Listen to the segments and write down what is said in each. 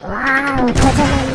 와우 도전한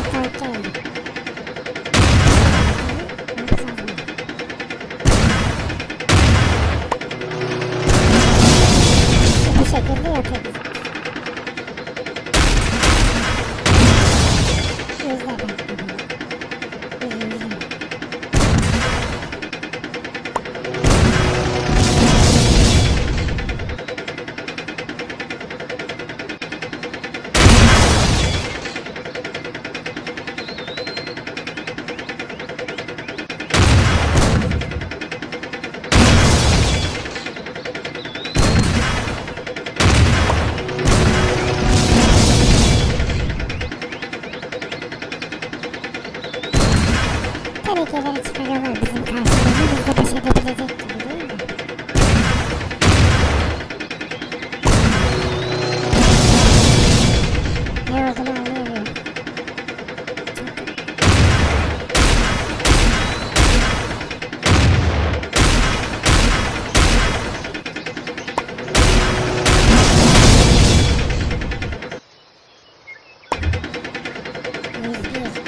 からいけられ力は別に関してない私ができてくる。Yes. です